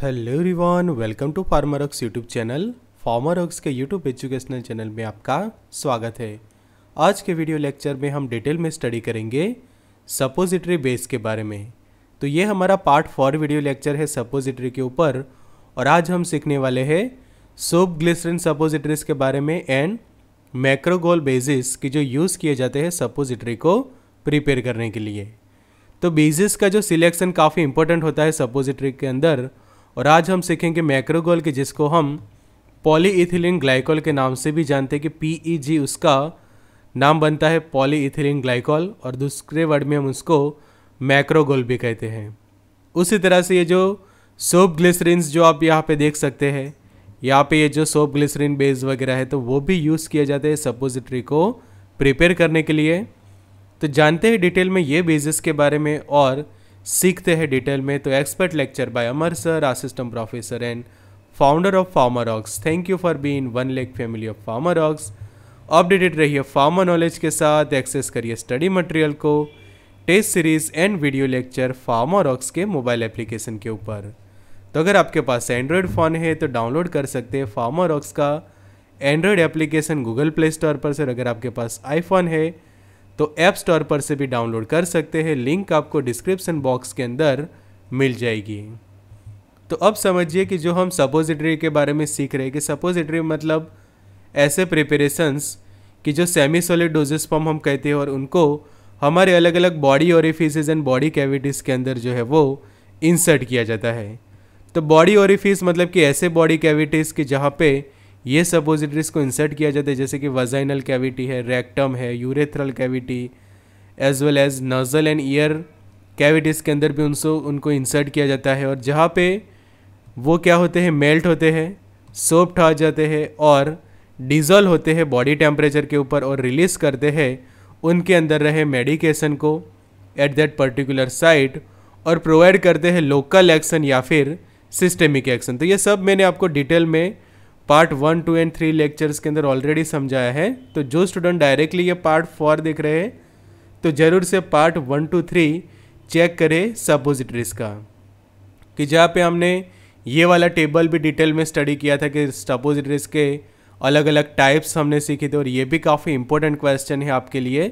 Hello everyone welcome to Pharmarocks YouTube channel Pharmarocks के YouTube educational channel में आपका स्वागत है। आज के वीडियो लेक्चर में हम डिटेल में स्टडी करेंगे सपोजिटरी बेस के बारे में। तो ये हमारा पार्ट फोर वीडियो लेक्चर है सपोजिटरी के ऊपर, और आज हम सीखने वाले हैं सोप ग्लिसरिन सपोजिटरीज के बारे में एंड मैक्रोगोल बेजिस की जो यूज़ किए जाते हैं सपोजिटरी को प्रिपेयर करने के लिए। तो बेजिस का जो सिलेक्शन काफ़ी इंपॉर्टेंट होता है सपोजिटरी के अंदर और आज हम सीखेंगे मैक्रोगोल के, जिसको हम पॉलीइथिलीन ग्लाइकोल के नाम से भी जानते हैं कि पीईजी उसका नाम बनता है पॉलीइथिलीन ग्लाइकोल, और दूसरे वर्ड में हम उसको मैक्रोगोल भी कहते हैं। उसी तरह से ये जो सोप ग्लिसरिन्स जो आप यहाँ पे देख सकते हैं, यहाँ पे ये जो सोप ग्लिसरिन बेस वगैरह है तो वो भी यूज़ किया जाता है सपोजिटरी को प्रिपेयर करने के लिए। तो जानते हैं डिटेल में ये बेसिस के बारे में, और सीखते हैं डिटेल में। तो expert lecture by Amar sir assistant professor and founder of Pharmarocks thank you for being one lake family of pharma rocks updated रहिए फार्मर नॉलेज के साथ। एक्सेस करिए स्टडी मटेरियल को। Test series and video lecture Pharmarocks के mobile application के ऊपर। तो अगर आपके पास एंड्रॉयड फ़ोन है तो डाउनलोड कर सकते हैं फार्मरॉक्स का। Android application Google Play Store पर। से अगर आपके पास आईफोन है तो ऐप स्टोर पर से भी डाउनलोड कर सकते हैं। लिंक आपको डिस्क्रिप्शन बॉक्स के अंदर मिल जाएगी। तो अब समझिए कि जो हम सपोजिटरी के बारे में सीख रहे हैं कि सपोजिटरी मतलब ऐसे प्रिपरेशंस कि जो सेमी सॉलिड डोजेस फॉर्म हम कहते हैं और उनको हमारे अलग अलग body orifice and body cavities के अंदर जो है वो इंसर्ट किया जाता है। तो बॉडी ओरिफिस मतलब कि ऐसे बॉडी कैविटीज़ कि जहाँ पे ये सपोजिटरीज को इंसर्ट किया जाता है, जैसे कि वजाइनल कैविटी है रेक्टम है urethral cavity as well as nasal and ear cavities के अंदर भी उनको उनको इंसर्ट किया जाता है। और जहाँ पे वो क्या होते हैं मेल्ट होते हैं सोप्ट आ जाते हैं और डिज़ोल्व होते हैं बॉडी टेम्परेचर के ऊपर और रिलीज़ करते हैं, उनके अंदर रहे मेडिकेशन को एट दैट पर्टिकुलर साइट और प्रोवाइड करते हैं लोकल एक्शन या फिर सिस्टेमिक एक्शन तो ये सब मैंने आपको डिटेल में part one, two and three lectures के अंदर ऑलरेडी समझाया है। तो जो स्टूडेंट डायरेक्टली ये पार्ट फोर देख रहे हैं तो ज़रूर से part one, two, three check करें सपोजिटरीज का। कि जहाँ पे हमने ये वाला टेबल भी डिटेल में स्टडी किया था कि सपोजिटरीज के अलग अलग टाइप्स हमने सीखे थे, और ये भी काफ़ी इंपॉर्टेंट क्वेश्चन है आपके लिए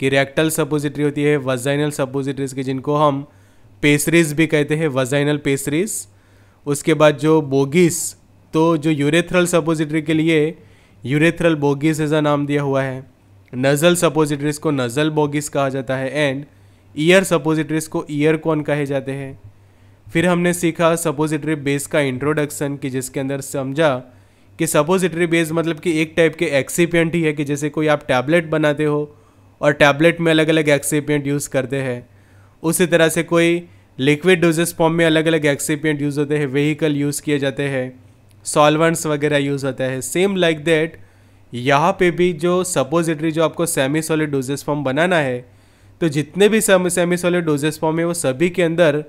कि रेक्टल सपोजिटरी होती है वजाइनल सपोजिटरीज की, जिनको हम पेसरीज भी कहते हैं वजाइनल पेसरीज उसके बाद जो बोगिस तो जो यूरेथ्रल सपोजिटरी के लिए यूरेथ्रल बोगिस ऐसा नाम दिया हुआ है नज़ल सपोजिटरीज को नज़ल बोगिस कहा जाता है एंड ईयर सपोजिटरीज को ईयर कौन कहे जाते हैं? फिर हमने सीखा सपोजिटरी बेस का इंट्रोडक्शन कि जिसके अंदर समझा कि सपोजिटरी बेस मतलब कि एक टाइप के एक्सीपियंट ही है कि जैसे कोई आप टैबलेट बनाते हो और टैबलेट में अलग अलग एक्सीपियंट यूज़ करते हैं। उसी तरह से कोई लिक्विड डोजेस फॉर्म में अलग अलग एक्सीपियंट यूज़ होते हैं व्हीकल यूज़ किए जाते हैं। सॉल्वेंट्स वगैरह यूज़ होता है। सेम लाइक दैट यहाँ पे भी जो सपोजिटरी जो आपको सेमी सॉलिड डोजेस फॉर्म बनाना है तो जितने भी सेमी सॉलिड डोजेस फॉर्म है, वो सभी के अंदर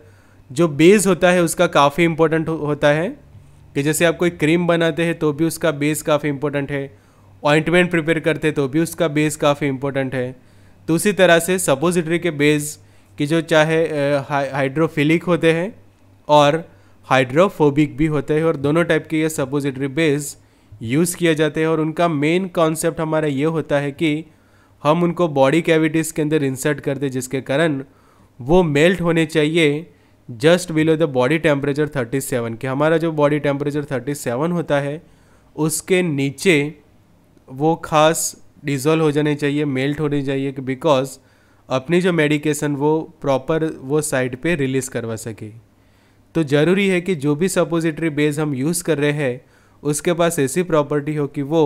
जो बेस होता है, उसका काफ़ी इंपॉर्टेंट होता है। कि जैसे आप कोई क्रीम बनाते हैं तो भी उसका बेस काफ़ी इंपॉर्टेंट है। ऑइंटमेंट प्रिपेयर करते हैं तो भी उसका बेस काफ़ी इंपॉर्टेंट है। तो उसी तरह से सपोजिटरी के बेस की जो चाहे हाइड्रोफिलिक होते हैं, और हाइड्रोफोबिक भी होते हैं और दोनों टाइप के ये सपोजिटरी बेस यूज़ किए जाते हैं और उनका मेन कॉन्सेप्ट हमारा ये होता है कि हम उनको बॉडी कैविटीज़ के अंदर इंसर्ट करते जिसके कारण वो मेल्ट होने चाहिए just below the body temperature 37 कि। हमारा जो बॉडी टेम्परेचर 37 होता है, उसके नीचे वो खास डिज़ोल्व हो जाने चाहिए मेल्ट होने चाहिए बिकॉज़ अपनी जो मेडिकेशन वो प्रॉपर वो साइड पे रिलीज़ करवा सके। तो ज़रूरी है कि जो भी सपोजिटरी बेस हम यूज़ कर रहे हैं, उसके पास ऐसी प्रॉपर्टी हो कि वो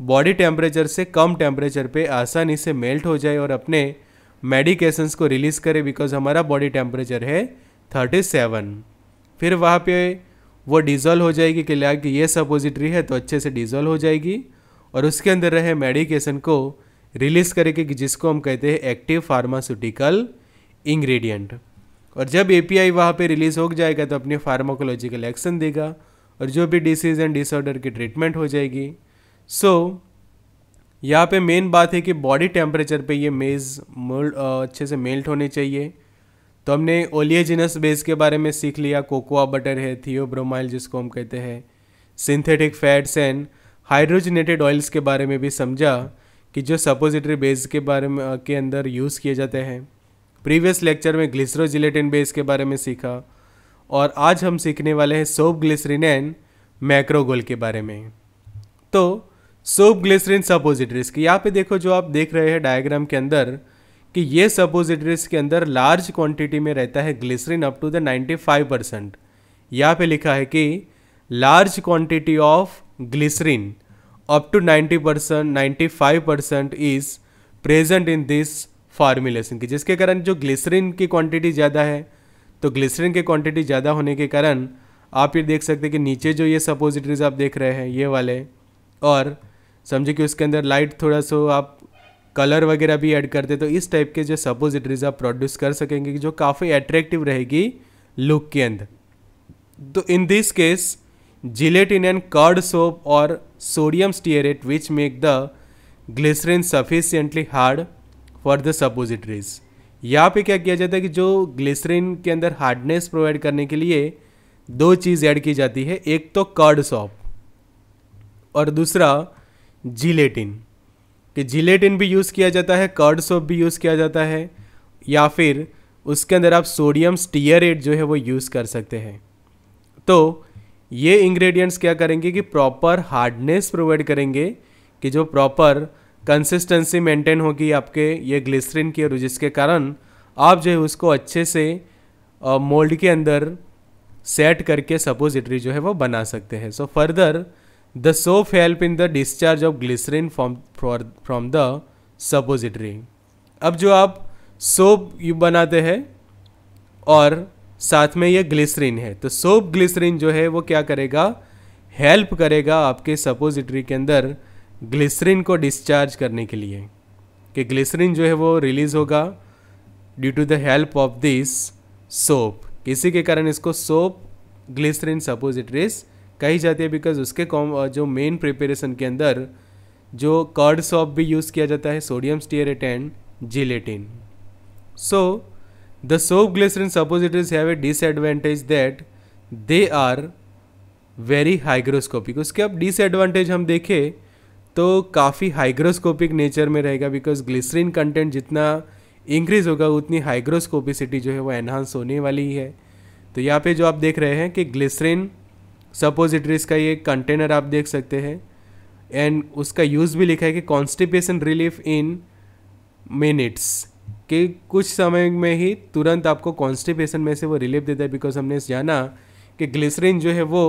बॉडी टेम्परेचर से कम टेम्परेचर पे आसानी से मेल्ट हो जाए और अपने मेडिकेशंस को रिलीज़ करे बिकॉज़ हमारा बॉडी टेम्परेचर है थर्टी सेवन फिर वहाँ पे वो डिज़ोल्व हो जाएगी, कि लिया कि ये सपोजिटरी है तो अच्छे से डिज़ोल्व हो जाएगी और उसके अंदर रहे मेडिकेशन को रिलीज़ करेगी जिसको हम कहते हैं एक्टिव फार्मास्यूटिकल इंग्रेडिएंट और जब ए पी आई वहाँ पर रिलीज़ हो जाएगा तो अपनी फार्माकोलॉजिकल एक्शन देगा और जो भी डिसीज़ एंड डिसऑर्डर की ट्रीटमेंट हो जाएगी। सो so, यहाँ पे मेन बात है कि बॉडी टेम्परेचर पे ये मेज़ मोल्ड अच्छे से मेल्ट होने चाहिए। तो हमने ओलियजिनस बेस के बारे में सीख लिया। कोकोआ बटर है थियोब्रोमाइल जिसको हम कहते हैं synthetic fats and hydrogenated oils के बारे में भी समझा कि जो सपोजिटरी बेस के बारे में के अंदर यूज़ किए जाते हैं। प्रीवियस लेक्चर में ग्लिसरोजिलेटिन बेस के बारे में सीखा और आज हम सीखने वाले हैं सोप ग्लिसरिन एंड मैक्रोगोल के बारे में। तो सोप ग्लिसरिन सपोजिटरीज की यहाँ पे देखो जो आप देख रहे हैं डायग्राम के अंदर कि ये सपोजिटरीज के अंदर लार्ज क्वांटिटी में रहता है glycerin up to the 95 percent. यहाँ पे लिखा है कि large quantity of glycerin up to 90 percent ninety percent is present in this formulation की जिसके कारण जो ग्लिसरीन की क्वांटिटी ज़्यादा है तो ग्लिसरीन की क्वांटिटी ज़्यादा होने के कारण आप ये देख सकते हैं कि नीचे जो ये सपोजिटरीज आप देख रहे हैं, ये वाले, और समझे कि उसके अंदर लाइट थोड़ा सा आप कलर वगैरह भी ऐड करते तो इस टाइप के जो सपोजिटरीज आप प्रोड्यूस कर सकेंगे जो काफ़ी अट्रैक्टिव रहेगी लुक के अंदर। तो in this case gelatin and curd soap और sodium stearate which make the glycerin sufficiently hard for the suppositories यहाँ पे क्या किया जाता है कि जो ग्लिसरीन के अंदर हार्डनेस प्रोवाइड करने के लिए दो चीज़ ऐड की जाती है, एक तो कर्ड सॉप और दूसरा जिलेटिन। कि जिलेटिन भी यूज़ किया जाता है, कर्ड सॉप भी यूज़ किया जाता है, या फिर उसके अंदर आप सोडियम स्टीयरेट जो है वो यूज़ कर सकते हैं। तो ये इंग्रेडिएंट्स क्या करेंगे कि प्रॉपर हार्डनेस प्रोवाइड करेंगे कि जो प्रॉपर कंसिस्टेंसी मेंटेन होगी आपके ये ग्लिसरीन की और जिसके कारण आप जो है उसको अच्छे से मोल्ड के अंदर सेट करके सपोजिटरी जो है वो बना सकते हैं। So further the soap help in the discharge of glycerine from from the suppository अब जो आप सोप यू बनाते हैं और साथ में ये ग्लिसरीन है तो सोप ग्लिसरीन जो है वो क्या करेगा? हेल्प करेगा आपके सपोजिटरी के अंदर ग्लिसरीन को डिस्चार्ज करने के लिए कि ग्लिसरीन जो है वो रिलीज़ होगा due to the help of this soap किसी के कारण इसको सोप ग्लिसरीन सपोजिटरीज कही जाती है बिकॉज़ उसके कॉम जो मेन प्रिपरेशन के अंदर जो कर्ड सॉप भी यूज़ किया जाता है sodium stearate and gelatin so the soap glycerine suppositories have a disadvantage that they are very hygroscopic उसके अब डिसएडवांटेज हम देखें तो काफ़ी हाइग्रोस्कोपिक नेचर में रहेगा बिकॉज़ ग्लिसरीन कंटेंट जितना इंक्रीज होगा, उतनी हाइग्रोस्कोपिसिटी जो है वो एनहांस होने वाली ही तो यहाँ पे जो आप देख रहे हैं कि ग्लिसरीन सपोजिटरीज का ये कंटेनर आप देख सकते हैं। एंड उसका यूज़ भी लिखा है कि कॉन्स्टिपेशन रिलीफ इन मिनट्स कि कुछ समय में ही तुरंत आपको कॉन्स्टिपेशन में से वो रिलीफ देता है बिकॉज़ हमने जाना कि ग्लिसरीन जो है वो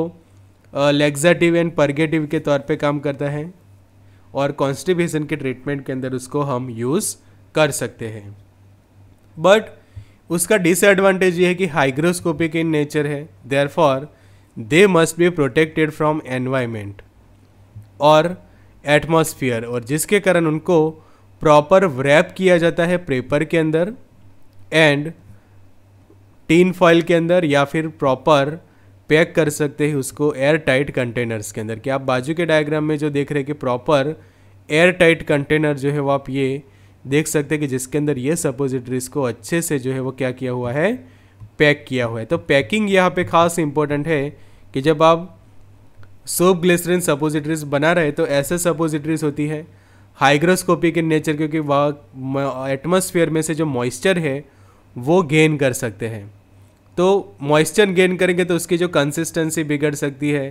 लेग्जाटिव एंड परगेटिव के तौर पे काम करता है। और कॉन्स्टिपेशन के ट्रीटमेंट के अंदर उसको हम यूज़ कर सकते हैं। बट उसका डिसएडवांटेज ये है कि हाइग्रोस्कोपिक इन नेचर है therefore they must be protected from environment और एटमॉस्फियर और जिसके कारण उनको प्रॉपर रैप किया जाता है पेपर के अंदर एंड टीन फॉइल के अंदर या फिर प्रॉपर पैक कर सकते हैं उसको एयर टाइट कंटेनर्स के अंदर। कि आप बाजू के डायग्राम में जो देख रहे हैं कि प्रॉपर एयर टाइट कंटेनर जो है वो आप ये देख सकते हैं कि जिसके अंदर ये सपोजिटरीज को अच्छे से जो है वो क्या किया हुआ है? पैक किया हुआ है। तो पैकिंग यहाँ पे खास इंपॉर्टेंट है कि जब आप सोप ग्लिसरिन सपोजिटरीज बना रहे तो ऐसे सपोजिटरीज होती है हाइग्रोस्कोपिक इन नेचर क्योंकि वह एटमोसफियर में से जो मॉइस्चर है, वो गेन कर सकते हैं। तो मॉइस्चर गेन करेंगे तो उसकी जो कंसिस्टेंसी बिगड़ सकती है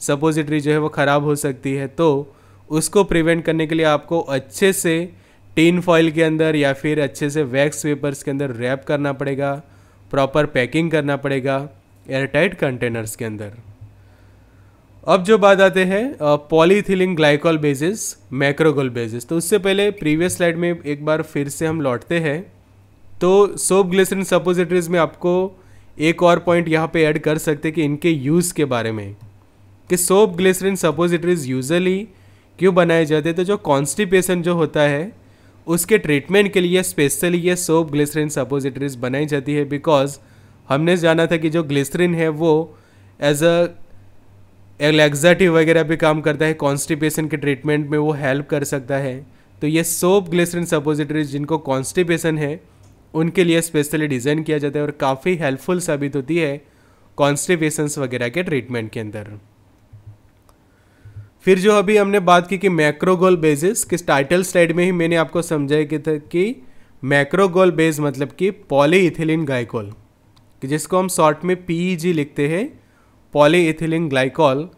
सपोजिटरी जो है वो ख़राब हो सकती है तो उसको प्रिवेंट करने के लिए आपको अच्छे से टीन फॉइल के अंदर या फिर अच्छे से वैक्स पेपर्स के अंदर रैप करना पड़ेगा प्रॉपर पैकिंग करना पड़ेगा एयरटाइट कंटेनर्स के अंदर। अब जो बात आते हैं polyethylene glycol basis macrogol basis तो उससे पहले प्रीवियस स्लाइड में एक बार फिर से हम लौटते हैं। तो सोप ग्लिसरिन सपोजिटरीज में आपको एक और पॉइंट यहाँ पे ऐड कर सकते कि इनके यूज़ के बारे में। कि सोप ग्लिसरिन सपोजिटरीज यूजली क्यों बनाए जाते तो जो कॉन्स्टिपेशन जो होता है, उसके ट्रीटमेंट के लिए स्पेशली ये सोप ग्लिसरिन सपोजिटरीज बनाई जाती है बिकॉज़ हमने जाना था कि जो ग्लिसरिन है वो एज अ एलेक्जाटिव वगैरह भी काम करता है कॉन्स्टिपेशन के ट्रीटमेंट में वो हेल्प कर सकता है। तो ये सोप ग्लिसरिन सपोजिटरीज जिनको कॉन्स्टिपेशन है उनके लिए स्पेशली डिज़ाइन किया जाता है और काफ़ी हेल्पफुल साबित होती है कॉन्स्टिपेशंस वगैरह के ट्रीटमेंट के अंदर। फिर जो अभी हमने बात की कि मैक्रोगोल बेसिस किस टाइटल स्लाइड में ही मैंने आपको समझाया कि था कि मैक्रोगोल बेस मतलब कि पॉलीइथिलीन ग्लाइकोल कि जिसको हम शॉर्ट में पीईजी लिखते हैं पॉलीइथिलीन ग्लाइकोल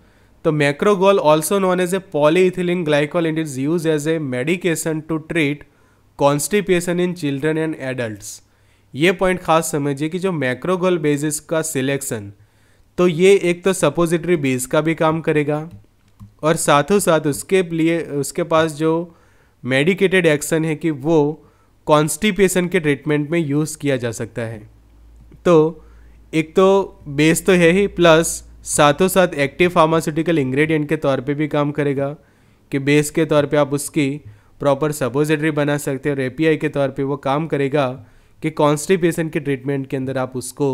तो macrogol also known as a polyethylene glycol it is use as a medication to treat constipation in children and adults ये पॉइंट खास समझिए कि जो मैक्रोगोल बेसिस का सिलेक्शन तो ये एक तो सपोजिटरी बेस का भी काम करेगा और साथों साथ उसके लिए, उसके पास जो मेडिकेटेड एक्शन है कि वो कॉन्स्टिपेशन के ट्रीटमेंट में यूज़ किया जा सकता है। तो एक तो बेस तो है ही प्लस साथों साथ एक्टिव फार्मास्यूटिकल इंग्रेडिएंट के तौर पे भी काम करेगा कि बेस के तौर पे आप उसकी प्रॉपर सपोजिटरी बना सकते हैं और एपीआई के तौर पे वो काम करेगा कि कॉन्स्टिपेशन के ट्रीटमेंट के अंदर आप उसको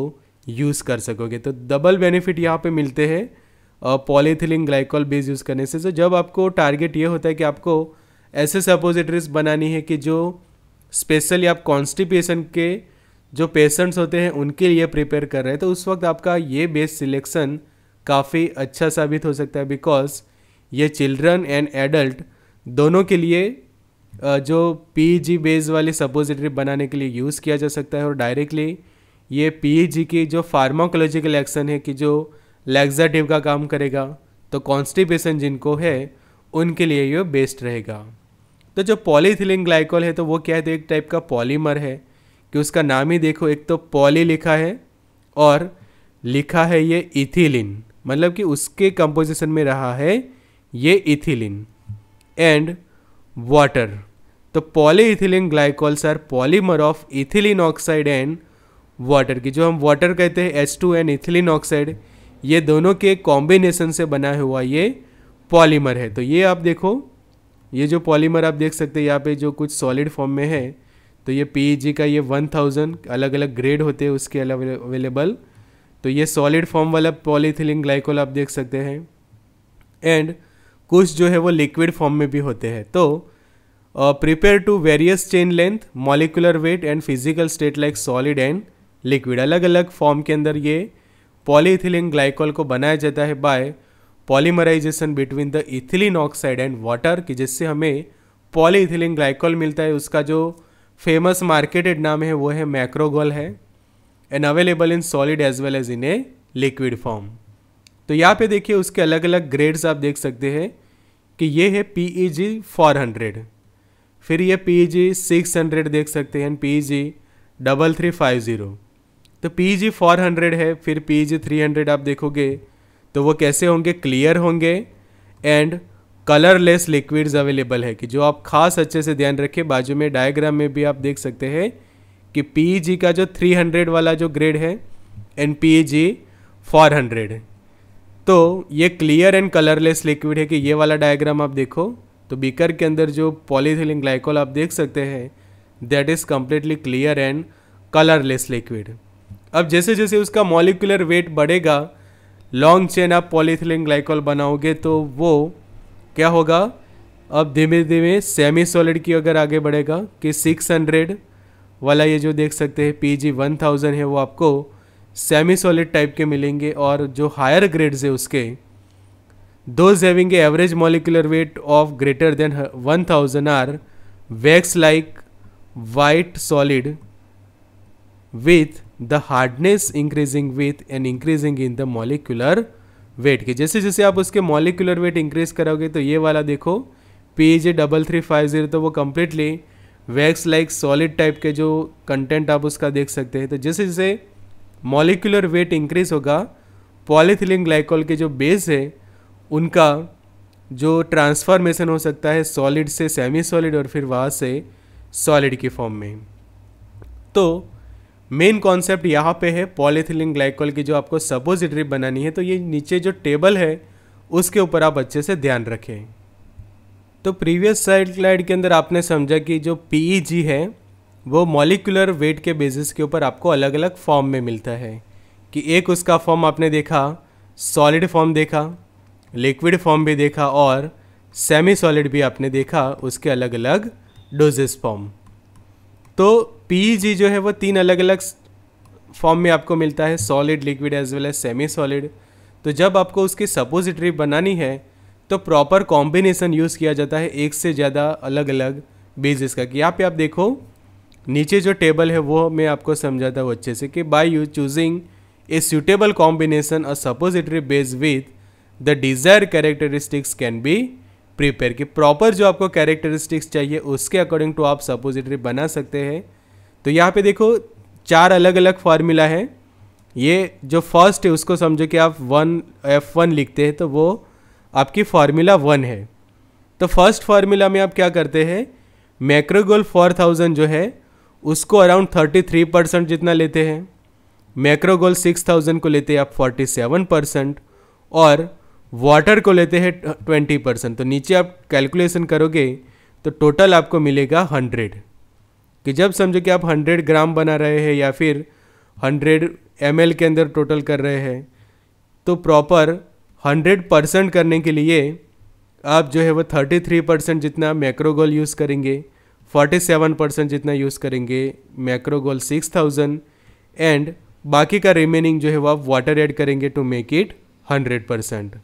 यूज़ कर सकोगे। तो डबल बेनिफिट यहाँ पे मिलते हैं पॉलीथिलिन ग्लाइकॉल बेस यूज़ करने से। तो जब आपको टारगेट ये होता है कि आपको ऐसे सपोजिटरीज बनानी है कि जो स्पेशली आप कॉन्स्टिपेशन के जो पेशेंट्स होते हैं, उनके लिए प्रिपेयर कर रहे हैं तो उस वक्त आपका ये बेस सिलेक्शन काफ़ी अच्छा साबित हो सकता है बिकॉज़ ये चिल्ड्रन एंड एडल्ट दोनों के लिए जो पी जी बेस वाली सपोजिटरी बनाने के लिए यूज़ किया जा सकता है और डायरेक्टली ये पी जी की जो फार्माकोलॉजिकल एक्शन है कि जो लैग्जाटिव का काम करेगा तो कॉन्स्टिपेशन जिनको है, उनके लिए ये बेस्ट रहेगा। तो जो पॉलीथिलिन ग्लाइकोल है तो वो क्या है तो एक टाइप का पॉलीमर है कि उसका नाम ही देखो, एक तो पॉली लिखा है और लिखा है ये इथिलिन मतलब कि उसके कंपोजिशन में रहा है ये इथिलिन एंड वाटर तो polyethylene glycols are polymer of ethylene oxide and water की। जो हम वाटर कहते हैं H two and ethylene oxide ये दोनों के कॉम्बिनेशन से बना हुआ ये पॉलीमर है। तो ये आप देखो, ये जो पॉलीमर आप देख सकते हैं, यहाँ पे जो कुछ सॉलिड फॉर्म में है तो ये पी का ये वन थाउज़ेंड अलग अलग ग्रेड होते हैं, उसके अवेलेबल तो ये सॉलिड फॉर्म वाला पॉलीथिलिन ग्लाइकोल आप देख सकते हैं। एंड कुछ जो है वो लिक्विड फॉर्म में भी होते हैं। तो prepare to various chain length molecular weight and physical state like solid and liquid अलग अलग फॉर्म के अंदर ये पॉलीथिलिन ग्लाइकोल को बनाया जाता है by polymerization between the ethylene oxide and water कि जिससे हमें पॉलीथिलिन ग्लाइकोल मिलता है। उसका जो फ़ेमस मार्केटेड नाम है, वो है मैक्रोगोल है and available in solid as well as in a liquid form तो यहाँ पे देखिए उसके अलग अलग ग्रेड्स आप देख सकते हैं कि ये है P E G four hundred फिर ये P E G six hundred देख सकते हैं P E G double three five zero तो पी जी फोर हंड्रेड है, फिर पी जी थ्री हंड्रेड आप देखोगे तो वो कैसे होंगे? क्लियर होंगे एंड कलरलेस लिक्विड्स अवेलेबल है कि जो आप खास अच्छे से ध्यान रखें। बाजू में डायग्राम में भी आप देख सकते हैं कि पी जी का जो थ्री हंड्रेड वाला जो ग्रेड है and P G four hundred तो ये क्लियर एंड कलरलेस लिक्विड है कि ये वाला डायग्राम आप देखो तो बीकर के अंदर जो पॉलीथिलिन ग्लाइकोल आप देख सकते हैं that is completely clear and colourless liquid अब जैसे जैसे उसका मॉलिकुलर वेट बढ़ेगा लॉन्ग चेन आप पॉलीथिलिन ग्लाइकोल बनाओगे तो वो क्या होगा? अब धीमे धीमे सेमी सॉलिड की अगर आगे बढ़ेगा, कि 600 वाला ये जो देख सकते हैं पी जी वन थाउज़ेंड है वो आपको सेमी सॉलिड टाइप के मिलेंगे और जो हायर ग्रेड्स है उसके those having a average molecular weight of greater than one thousand are wax like white solid with the hardness increasing with and increasing in the molecular weight के। जैसे जैसे आप उसके मॉलिकुलर वेट इंक्रीज करोगे तो ये वाला देखो P J double three five zero तो वो completely wax like solid type के जो कंटेंट आप उसका देख सकते हैं। तो जैसे जैसे मॉलिकुलर वेट इंक्रीज होगा पॉलीथिलिन ग्लाइकोल के जो बेस है, उनका जो ट्रांसफॉर्मेशन हो सकता है सॉलिड से सेमी सॉलिड और फिर वहाँ से सॉलिड की फॉर्म में। तो मेन कॉन्सेप्ट यहाँ पे है पॉलीथिलिन ग्लाइकोल की जो आपको सपोजिटरी बनानी है तो ये नीचे जो टेबल है, उसके ऊपर आप अच्छे से ध्यान रखें। तो प्रीवियस साइड स्लाइड के अंदर आपने समझा कि जो पीईजी e है वो मॉलिकुलर वेट के बेसिस के ऊपर आपको अलग अलग फॉर्म में मिलता है। कि एक उसका फॉर्म आपने देखा सॉलिड फॉर्म देखा लिक्विड फॉर्म भी देखा और सेमी सॉलिड भी आपने देखा उसके अलग अलग डोजेस फॉर्म तो पीईजी जो है वो तीन अलग अलग फॉर्म में आपको मिलता है solid liquid as well as semi solid तो जब आपको उसकी सपोजिटरी बनानी है तो प्रॉपर कॉम्बिनेशन यूज़ किया जाता है एक से ज़्यादा अलग अलग बेसिस का। कि यहाँ पे आप देखो नीचे जो टेबल है, वो मैं आपको समझाता हूँ अच्छे से कि by you choosing a suitable combination a suppository base with the desire characteristics can be prepare कि प्रॉपर जो आपको कैरेक्टरिस्टिक्स चाहिए, उसके अकॉर्डिंग टू आप सपोजिटरी बना सकते हैं। तो यहाँ पे देखो, चार अलग अलग फार्मूला है। ये जो फ़र्स्ट है, उसको समझो कि आप वन एफ़ वन लिखते हैं तो वो आपकी फार्मूला वन है। तो फ़र्स्ट फार्मूला में आप क्या करते हैं? मैक्रोगोल फोर थाउज़ेंड जो है उसको अराउंड थर्टी थ्री परसेंट जितना लेते हैं। मैक्रोगोल सिक्स थाउज़ेंड को लेते हैं आप फोर्टी सेवन परसेंट और वाटर को लेते हैं ट्वेंटी परसेंट तो नीचे आप कैलकुलेशन करोगे तो टोटल आपको मिलेगा हंड्रेड कि जब समझो कि आप हंड्रेड ग्राम बना रहे हैं या फिर हंड्रेड एम के अंदर टोटल कर रहे हैं तो प्रॉपर हंड्रेड परसेंट करने के लिए आप जो है वो थर्टी थ्री परसेंट जितना मैक्रोगोल यूज़ करेंगे। फोर्टी सेवन परसेंट जितना यूज़ करेंगे मैक्रोगोल सिक्स थाउज़ेंड एंड बाकी का रिमेनिंग जो है वो आप वाटर ऐड करेंगे to make it hundred percent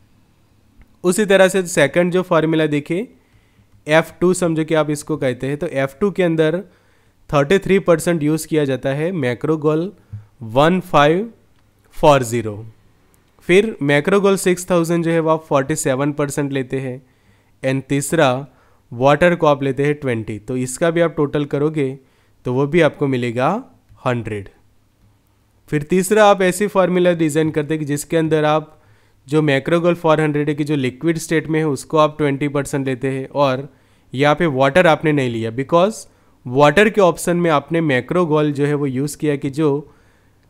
उसी तरह से सेकंड जो फार्मूला देखिए एफ़ टू समझो कि आप इसको कहते हैं तो एफ़ टू के अंदर थर्टी थ्री परसेंट यूज़ किया जाता है macrogol one five four zero फिर मैक्रोगोल सिक्स थाउज़ेंड जो है वो आप फोर्टी सेवन परसेंट लेते हैं एंड तीसरा वाटर को आप लेते हैं ट्वेंटी तो इसका भी आप टोटल करोगे तो वो भी आपको मिलेगा हंड्रेड फिर तीसरा, आप ऐसी फार्मूला डिज़ाइन करते कि जिसके अंदर आप जो मैक्रोगोल फोर हंड्रेड है कि जो लिक्विड स्टेट में है, उसको आप ट्वेंटी परसेंट लेते हैं और यहाँ पे वाटर आपने नहीं लिया बिकॉज़ वाटर के ऑप्शन में आपने मैक्रोगोल जो है वो यूज़ किया कि जो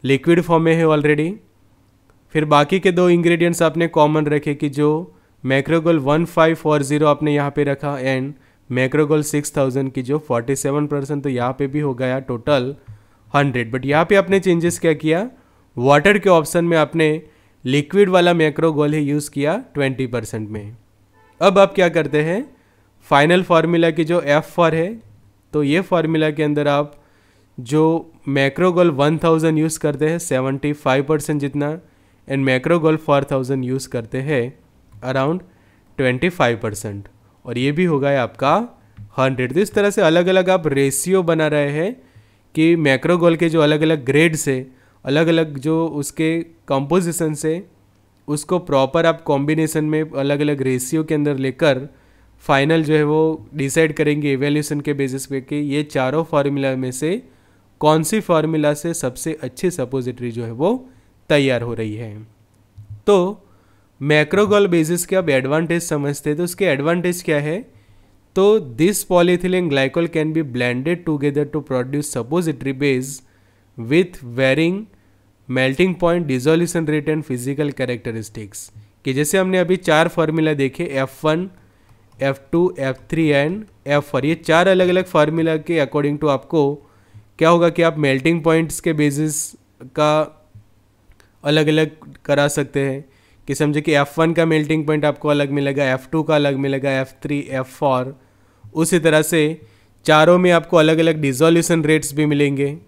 लिक्विड फॉर्म में है ऑलरेडी फिर बाकी के दो इंग्रेडिएंट्स आपने कॉमन रखे कि जो macrogol one five four zero आपने यहाँ पे रखा एंड मैक्रोगोल सिक्स थाउज़ेंड की जो फोर्टी सेवन परसेंट तो यहाँ पे भी हो गया टोटल हंड्रेड। बट यहाँ पे आपने चेंजेस क्या किया? वाटर के ऑप्शन में आपने लिक्विड वाला मैक्रोगोल ही यूज़ किया ट्वेंटी परसेंट में। अब आप क्या करते हैं? फाइनल फार्मूला की जो एफ़ फॉर है तो ये फार्मूला के अंदर आप जो मैक्रोगोल वन थाउज़ेंड यूज़ करते हैं, सेवेंटी फाइव परसेंट जितना, and macrogol four thousand use करते हैं। अराउंड ट्वेंटी फाइव परसेंट और ये भी होगा आपका हंड्रेड तो इस तरह से अलग अलग आप रेशियो बना रहे हैं कि मैक्रोगोल के जो अलग अलग ग्रेड से अलग अलग जो उसके कंपोजिशन से उसको प्रॉपर आप कॉम्बिनेशन में अलग अलग रेशियो के अंदर लेकर फाइनल जो है वो डिसाइड करेंगे एवेल्यूशन के बेसिस पे कि ये चारों फार्मूला में से कौन सी फार्मूला से सबसे अच्छी सपोजिटरी जो है वो तैयार हो रही है। तो मैक्रोगोल बेसिस के अब एडवांटेज समझते हैं तो उसके एडवांटेज क्या है? तो this polyethylene glycol can be blended together to produce suppository base with varying melting point dissolution rate and physical characteristics कि जैसे हमने अभी चार फार्मूला देखे F one F two F three and F four ये चार अलग अलग फार्मूला के अकॉर्डिंग टू आपको क्या होगा कि आप मेल्टिंग पॉइंट्स के बेसिस का अलग अलग करा सकते हैं। कि समझे कि एफ़ वन का मेल्टिंग पॉइंट आपको अलग मिलेगा एफ़ टू का अलग मिलेगा एफ़ थ्री एफ़ फोर उसी तरह से चारों में आपको अलग अलग डिजोल्यूशन रेट्स भी मिलेंगे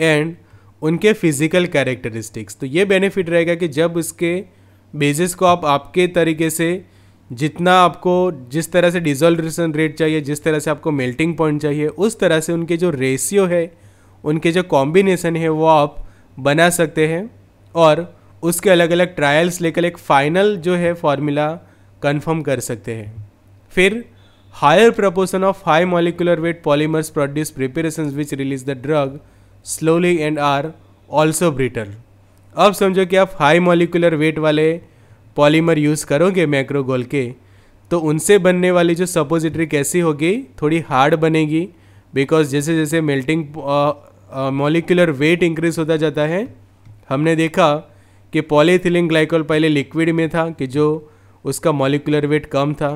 एंड उनके फ़िज़िकल कैरेक्टरिस्टिक्स तो ये बेनिफिट रहेगा कि जब उसके बेसिस को आप आपके तरीके से जितना आपको जिस तरह से डिजोल्यूशन रेट चाहिए, जिस तरह से आपको मेल्टिंग पॉइंट चाहिए, उस तरह से उनके जो रेशियो है, उनके जो कॉम्बिनेशन है, वो आप बना सकते हैं और उसके अलग अलग ट्रायल्स लेकर एक फाइनल जो है फॉर्मूला कंफर्म कर सकते हैं। फिर higher proportion of high molecular weight polymers produce preparation which release the drug slowly and are also brittle अब समझो कि आप हाई मॉलिकुलर वेट वाले पॉलीमर यूज़ करोगे मैक्रोगोल के तो उनसे बनने वाली जो सपोजिटरी कैसी होगी? थोड़ी हार्ड बनेगी बिकॉज़ जैसे जैसे मेल्टिंग मॉलिकुलर वेट इंक्रीज होता जाता है, हमने देखा कि पॉलीथिलिन ग्लाइकोल पहले लिक्विड में था कि जो उसका मॉलिकुलर वेट कम था।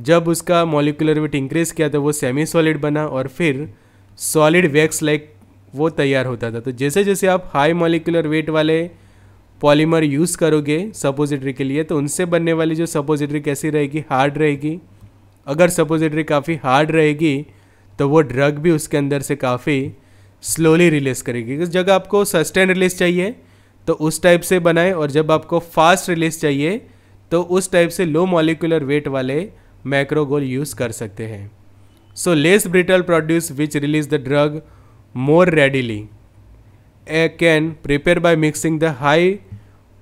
जब उसका मॉलिकुलर वेट इंक्रीज किया तो वो सेमी सॉलिड बना और फिर सॉलिड वैक्स लाइक वो तैयार होता था। तो जैसे जैसे आप हाई मॉलिकुलर वेट वाले पॉलीमर यूज़ करोगे सपोजिटरी के लिए तो उनसे बनने वाली जो सपोजिटरी कैसी रहेगी? हार्ड रहेगी। अगर सपोजिटरी काफ़ी हार्ड रहेगी तो वो ड्रग भी उसके अंदर से काफ़ी स्लोली रिलीज़ करेगी। जगह आपको सस्टेन रिलीज़ चाहिए। तो उस टाइप से बनाएँ और जब आपको फास्ट रिलीज़ चाहिए तो उस टाइप से लो मॉलिकुलर वेट वाले मैक्रोगोल यूज़ कर सकते हैं। So less brittle produce which release the drug more readily can prepare by mixing the high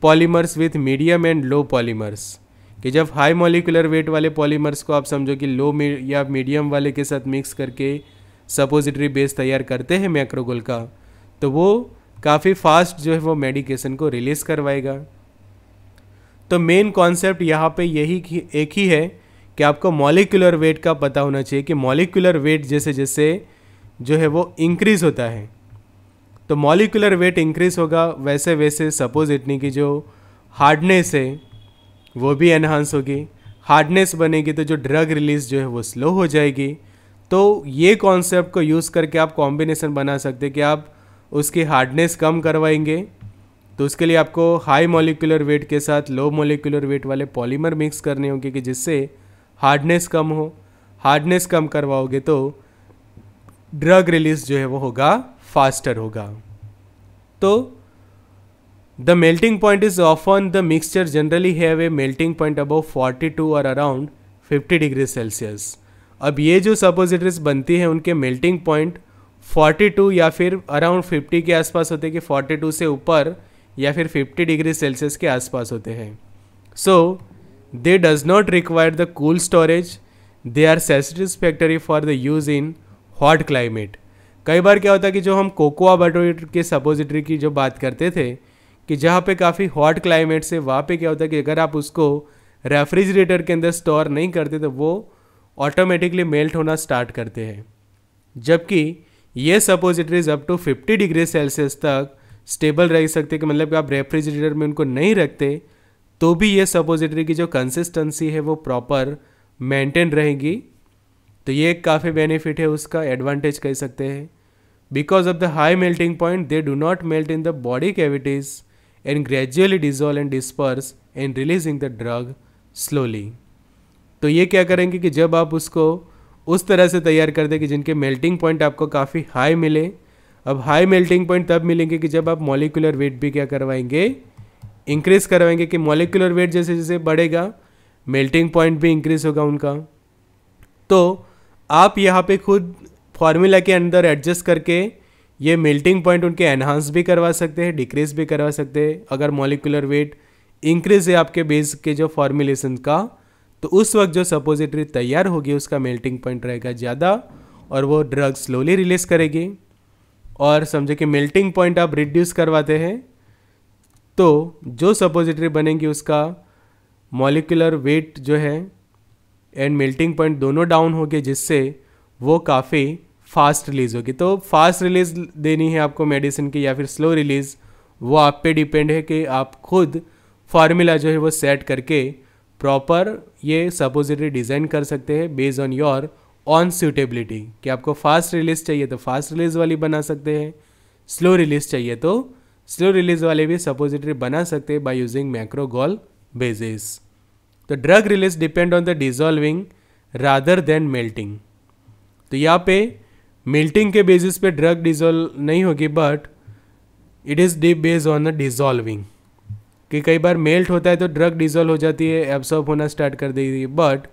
polymers with medium and low polymers कि जब हाई मॉलिकुलर वेट वाले polymers को आप समझो कि लो या मीडियम वाले के साथ मिक्स करके सपोजिटरी बेस तैयार करते हैं मैक्रोगोल का तो वो काफ़ी फास्ट जो है वो मेडिकेशन को रिलीज़ करवाएगा। तो मेन कॉन्सेप्ट यहाँ पे यही एक ही है कि आपको मॉलिकुलर वेट का पता होना चाहिए कि मॉलिकुलर वेट जैसे जैसे जो है वो इंक्रीज़ होता है। तो मॉलिकुलर वेट इंक्रीज़ होगा वैसे वैसे सपोज़ इतनी की जो हार्डनेस है, वो भी एनहांस होगी। हार्डनेस बनेगी तो जो ड्रग रिलीज़ जो है वो स्लो हो जाएगी। तो ये कॉन्सेप्ट को यूज़ करके आप कॉम्बिनेशन बना सकते कि आप उसकी हार्डनेस कम करवाएँगे तो उसके लिए आपको हाई मोलिकुलर वेट के साथ लो मोलिकुलर वेट वाले पॉलीमर मिक्स करने होंगे कि जिससे हार्डनेस कम हो। हार्डनेस कम करवाओगे तो ड्रग रिलीज़ जो है वो होगा फास्टर होगा। तो the melting point is often the mixture generally have a melting point above 42 और अराउंड 50 डिग्री सेल्सियस अब ये जो सपोजिटरीज बनती हैं, उनके मेल्टिंग पॉइंट 42 या फिर अराउंड 50 के आसपास होते हैं कि 42 से ऊपर या फिर 50 डिग्री सेल्सियस के आसपास होते हैं। So they does not require the cool storage they are satisfactory for the use in hot climate कई बार क्या होता है कि जो हम कोकोआ बटर के सपोजिटरी की जो बात करते थे, कि जहाँ पे काफ़ी हॉट क्लाइमेट से वहाँ पे क्या होता है कि अगर आप उसको रेफ्रिजरेटर के अंदर स्टोर नहीं करते तो वो ऑटोमेटिकली मेल्ट होना स्टार्ट करते हैं। जबकि ये suppositories up to 50 degree Celsius तक स्टेबल रह सकते कि मतलब कि आप रेफ्रिजरेटर में उनको नहीं रखते तो भी ये सपोजिटरी की जो कंसिस्टेंसी है वो प्रॉपर मेंटेन रहेगी। तो ये एक काफ़ी बेनिफिट है, उसका एडवांटेज कह सकते हैं। Because of the high melting point they do not melt in the body cavities and gradually dissolve and disperse and releasing the drug slowly तो ये क्या करेंगे कि जब आप उसको उस तरह से तैयार कर दें कि जिनके मेल्टिंग पॉइंट आपको काफ़ी हाई मिले। अब हाई मेल्टिंग पॉइंट तब मिलेंगे कि जब आप मॉलिकुलर वेट भी क्या करवाएँगे? इंक्रीज करवाएँगे कि मॉलिकुलर वेट जैसे जैसे बढ़ेगा मेल्टिंग पॉइंट भी इंक्रीज होगा उनका। तो आप यहाँ पे खुद फार्मूला के अंदर एडजस्ट करके ये मेल्टिंग पॉइंट उनके एनहांस भी करवा सकते हैं डिक्रीज भी करवा सकते हैं। अगर मॉलिकुलर वेट इंक्रीज है आपके बेस के जो फॉर्मुलेशन का तो उस वक्त जो सपोजिटरी तैयार होगी, उसका मेल्टिंग पॉइंट रहेगा ज़्यादा, और वो ड्रग स्लोली रिलीज़ करेगी। और समझे कि मेल्टिंग पॉइंट आप रिड्यूस करवाते हैं तो जो सपोजिटरी बनेगी, उसका मॉलिकुलर वेट जो है एंड मेल्टिंग पॉइंट दोनों डाउन हो गए जिससे वो काफ़ी फास्ट रिलीज़ होगी। तो फास्ट रिलीज़ देनी है आपको मेडिसिन की, या फिर स्लो रिलीज़ वो आप पे डिपेंड है कि आप खुद फार्मूला जो है वो सेट करके प्रॉपर ये सपोजिटरी डिज़ाइन कर सकते हैं based on your own suitability कि आपको फास्ट रिलीज़ चाहिए तो फास्ट रिलीज़ वाली बना सकते हैं स्लो रिलीज़ चाहिए तो स्लो रिलीज़ वाले भी सपोजिटरी बना सकते हैं बाय यूजिंग मैक्रोगोल बेसिस तो drug release depend on the dissolving rather than melting तो यहाँ पे मेल्टिंग के बेसिस पे ड्रग डिजोल्व नहीं होगी but it is D based on the dissolving कि कई बार मेल्ट होता है तो ड्रग डिजोल्व हो जाती है एब्सॉर्ब होना स्टार्ट कर देती है। बट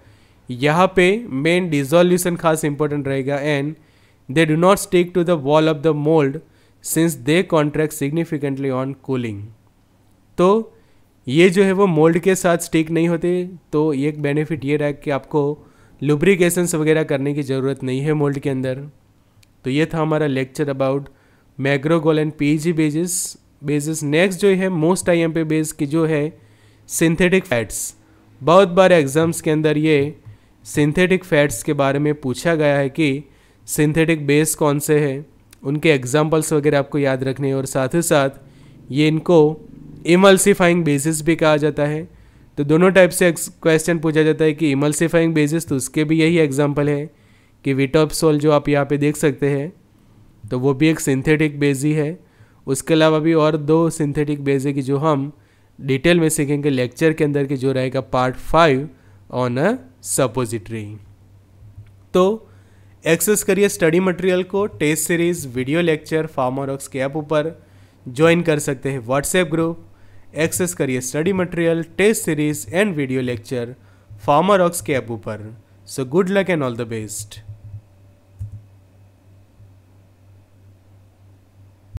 यहाँ पे मेन डिजोल्यूशन खास इंपॉर्टेंट रहेगा and they do not stick to the wall of the mould since they contract significantly on cooling तो ये जो है वो मोल्ड के साथ स्टिक नहीं होते तो एक बेनिफिट ये रहा कि आपको लुब्रिकेशंस वगैरह करने की ज़रूरत नहीं है मोल्ड के अंदर। तो ये था हमारा lecture about macrogol and P G bases basis next जो है मोस्ट आई एम पे बेस की जो है सिंथेटिक फैट्स बहुत बार एग्ज़ाम्स के अंदर ये सिंथेटिक फैट्स के बारे में पूछा गया है कि सिंथेटिक बेस कौन से हैं? उनके एग्जाम्पल्स वगैरह आपको याद रखने और साथ ही साथ ये इनको इमल्सिफाइंग बेसिस भी कहा जाता है। तो दोनों टाइप से क्वेश्चन पूछा जाता है कि इमल्सिफाइंग बेसिस तो उसके भी यही एग्ज़ाम्पल है कि विटॉपसोल जो आप यहाँ पे देख सकते हैं तो वो भी एक सिंथेटिक बेस ही है। उसके अलावा भी और दो सिंथेटिक बेस है कि जो हम डिटेल में सीखेंगे लेक्चर के अंदर की जो रहेगा part five on a suppository तो एक्सेस करिए स्टडी मटेरियल को test series video lecture FarmRox के ऐप ऊपर ज्वाइन कर सकते हैं व्हाट्सएप ग्रुप एक्सेस करिए study material test series and video lecture FarmRox के ऐप ऊपर. So good luck and all the best